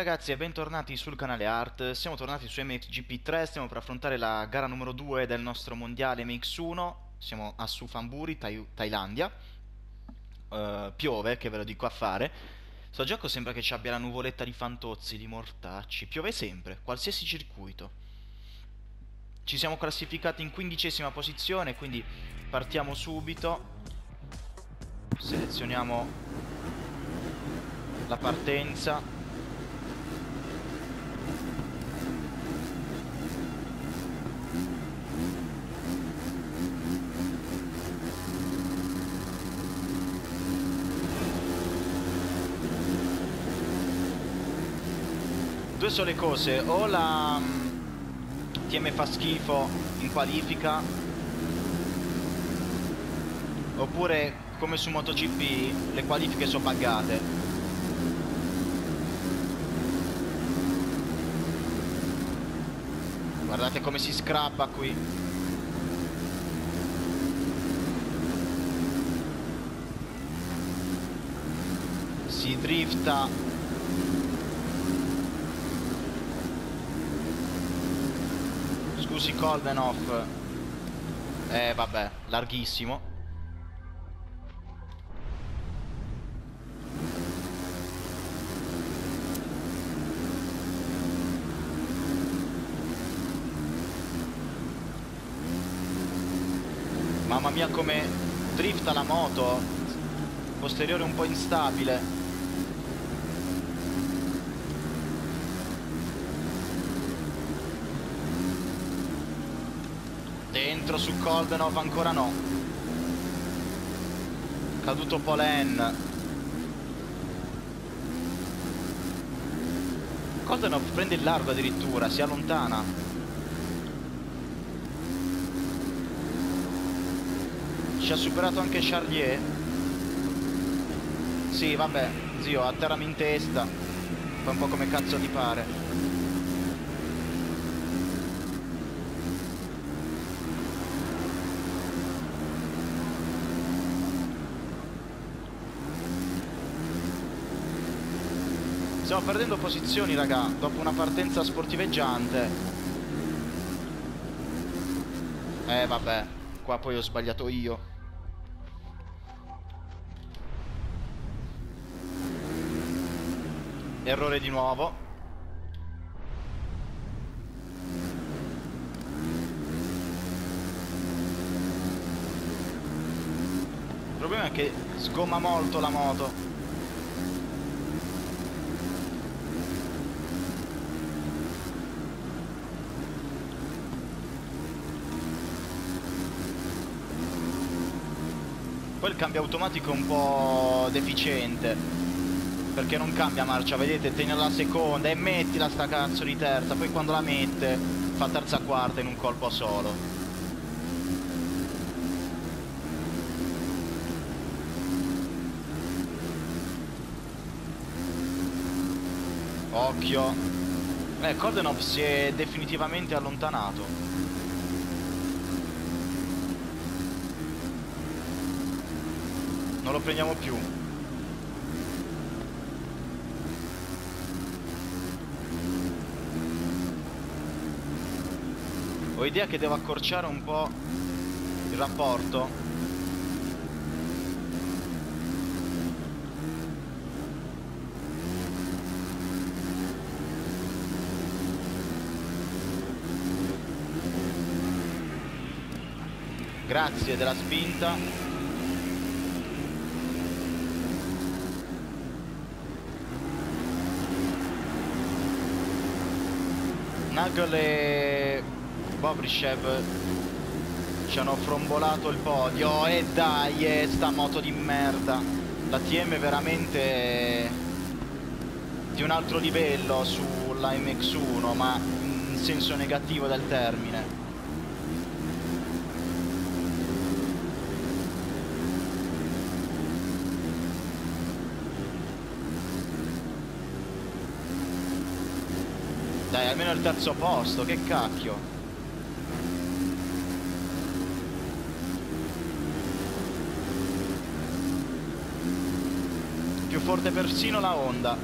ragazzi e bentornati sul canale Art, siamo tornati su MXGP3, stiamo per affrontare la gara numero 2 del nostro mondiale MX1, siamo a Sufamburi, Thai Thailandia, uh, piove, che ve lo dico a fare, sto gioco sembra che ci abbia la nuvoletta di fantozzi, di mortacci, piove sempre, qualsiasi circuito. Ci siamo classificati in quindicesima posizione, quindi partiamo subito, selezioniamo la partenza due sole cose o la TM fa schifo in qualifica oppure come su MotoGP le qualifiche sono buggate. Guardate come si scrappa qui. Si drifta scusi Koldenhoff Eh vabbè, larghissimo. Mamma mia come drifta la moto. Posteriore un po' instabile Koldenov ancora no. Caduto Polen. Koldenov prende il largo addirittura, si allontana. Ci ha superato anche Charlier. Sì, vabbè, zio, atterrami in testa. Fa un po' come cazzo ti pare. Stiamo perdendo posizioni, raga, dopo una partenza sportiveggiante. Eh, vabbè. Qua poi ho sbagliato io. Errore di nuovo. Il problema è che sgomma molto la moto. Cambio automatico è un po' deficiente Perché non cambia marcia, vedete, tiene la seconda e mettila sta cazzo di terza Poi quando la mette fa terza quarta in un colpo solo. Occhio. Eh, Kordenov si è definitivamente allontanato non lo prendiamo più. Ho idea che devo accorciare un po' il rapporto. Grazie della spinta Nagel e Bobrishev ci hanno frombolato il podio e dai, è sta moto di merda. La TM veramente di un altro livello sulla MX1, ma in senso negativo del termine. almeno il terzo posto, che cacchio. Più forte persino la Honda.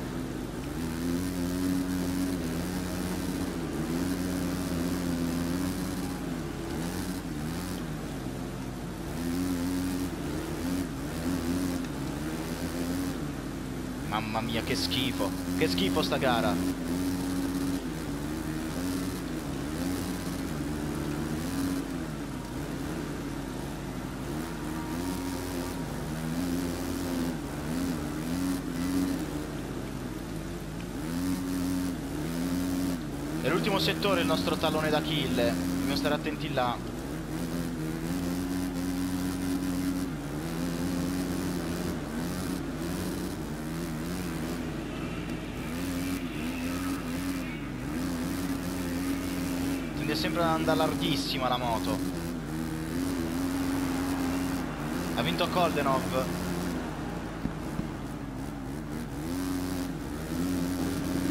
Mamma mia, che schifo. Che schifo sta gara. L'ultimo settore il nostro tallone d'Achille. Dobbiamo stare attenti là. Tende sempre ad andare larghissima la moto. Ha vinto Koldenov.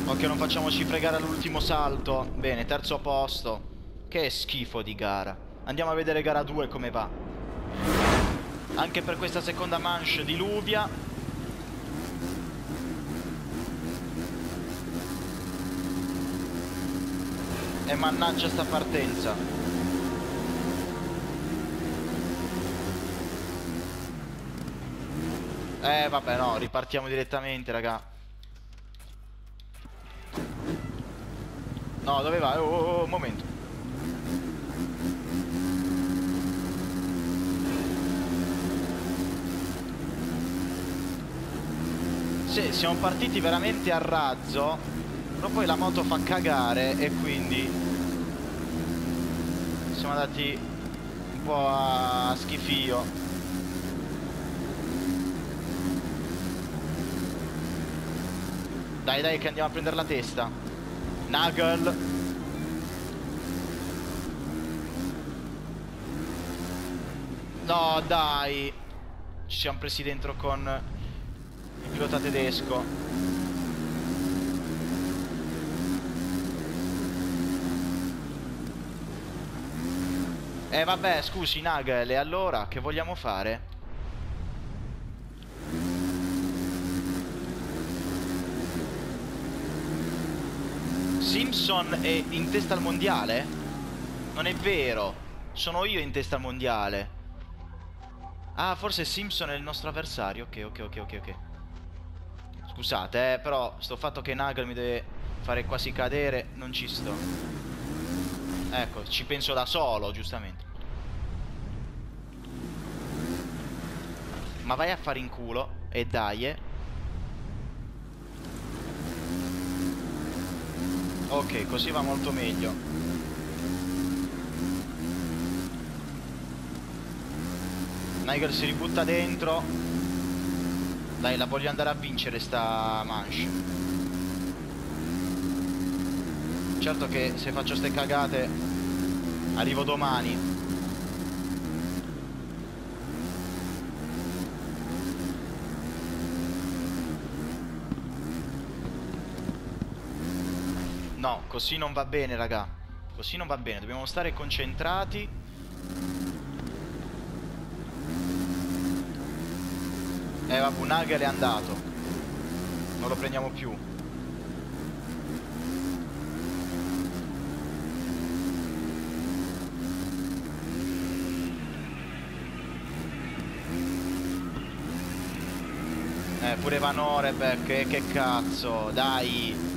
Occhio non facciamoci fregare all'ultimo salto. Bene, terzo posto. Che schifo di gara. Andiamo a vedere gara 2 come va. Anche per questa seconda manche diluvia E mannaggia sta partenza. Eh vabbè no, ripartiamo direttamente raga No, dove vai? Oh, oh, oh, un momento. Sì, siamo partiti veramente a razzo, però poi la moto fa cagare e quindi siamo andati un po' a schifio. Dai, dai, che andiamo a prendere la testa. Nagel. No dai. Ci siamo presi dentro con Il pilota tedesco. Eh vabbè scusi Nagel E allora che vogliamo fare? Simpson è in testa al mondiale? Non è vero. Sono io in testa al mondiale. Ah, forse Simpson è il nostro avversario. Ok, ok, ok, ok, ok. Scusate, eh, però sto fatto che Nagel mi deve fare quasi cadere, non ci sto. Ecco, ci penso da solo, giustamente. Ma vai a fare in culo e dai, eh. Ok, così va molto meglio. Nigel si ributta dentro. Dai, la voglio andare a vincere sta manche. Certo che se faccio ste cagate arrivo domani. No, così non va bene, raga. Così non va bene. Dobbiamo stare concentrati. Eh, vabbè, Nagel è andato. Non lo prendiamo più. Eh, pure Van Orebeck, che, che cazzo, dai.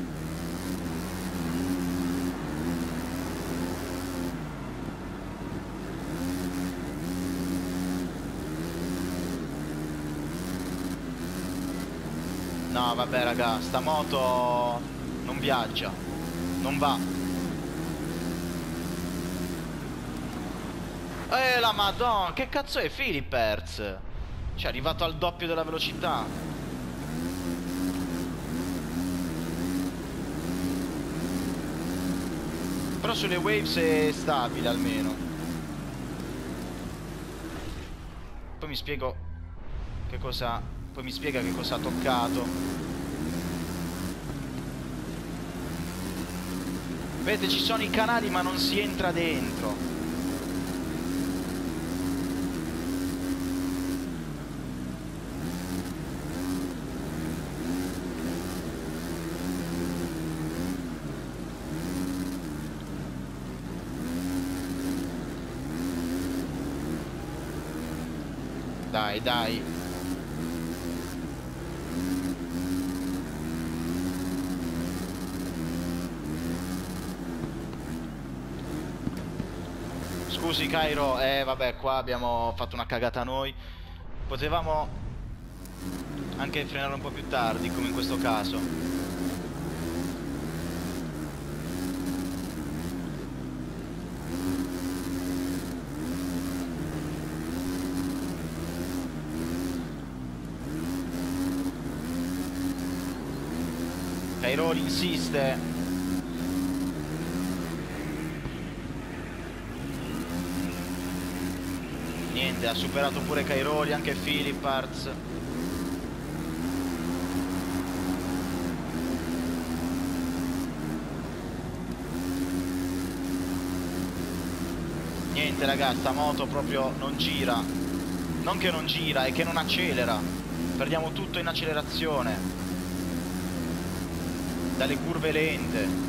No, vabbè, raga, sta moto non viaggia. Non va. Eh, la madonna, che cazzo è Philip Hertz? Cioè, è arrivato al doppio della velocità. Però sulle waves è stabile almeno. Poi mi spiego che cosa poi mi spiega che cosa ha toccato. Vedete, ci sono i canali ma non si entra dentro. Dai, dai. Scusi Cairo, eh vabbè qua abbiamo fatto una cagata noi. Potevamo anche frenare un po' più tardi, come in questo caso. Cairoli insiste Niente, ha superato pure Cairoli, anche Philipparts Niente ragazza, moto proprio non gira. Non che non gira, è che non accelera. Perdiamo tutto in accelerazione. Dalle curve lente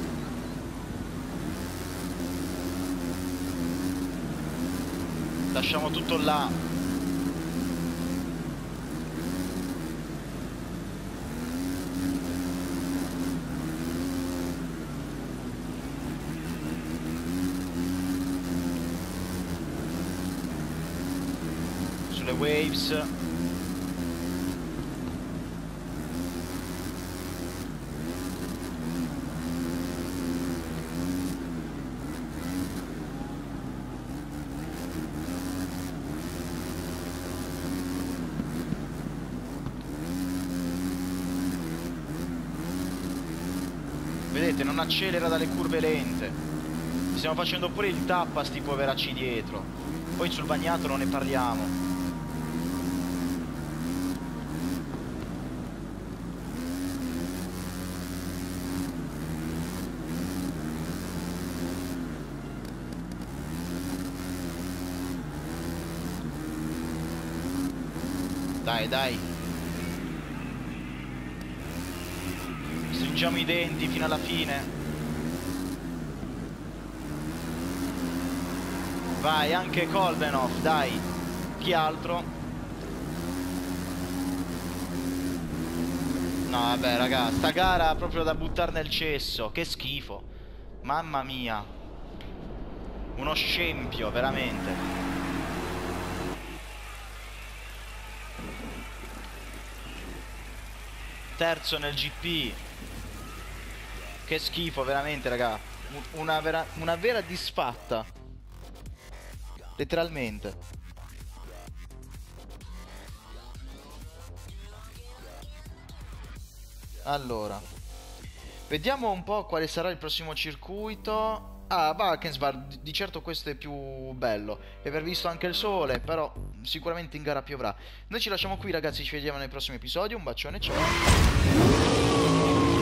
lasciamo tutto là. Sulle waves vedete non accelera dalle curve lente. Stiamo facendo pure il tap a sti poveracci dietro. Poi sul bagnato non ne parliamo. Dai, dai. Stringiamo i denti fino alla fine. Vai, anche Kolbenov, dai. Chi altro? No, vabbè, raga, sta gara proprio da buttare nel cesso. Che schifo. Mamma mia. Uno scempio, veramente. Terzo nel GP. Che schifo, veramente, raga. Una vera, una vera disfatta. Letteralmente. Allora. Vediamo un po' quale sarà il prossimo circuito. Ah, Valkensbar, di certo questo è più bello. E aver visto anche il sole, però sicuramente in gara piovrà. Noi ci lasciamo qui ragazzi, ci vediamo nel prossimo episodio. Un bacione, ciao.